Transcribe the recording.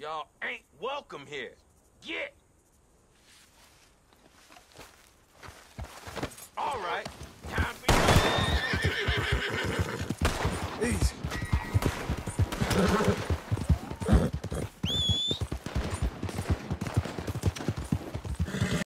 Y'all ain't welcome here. Get! All right, time for you. Easy.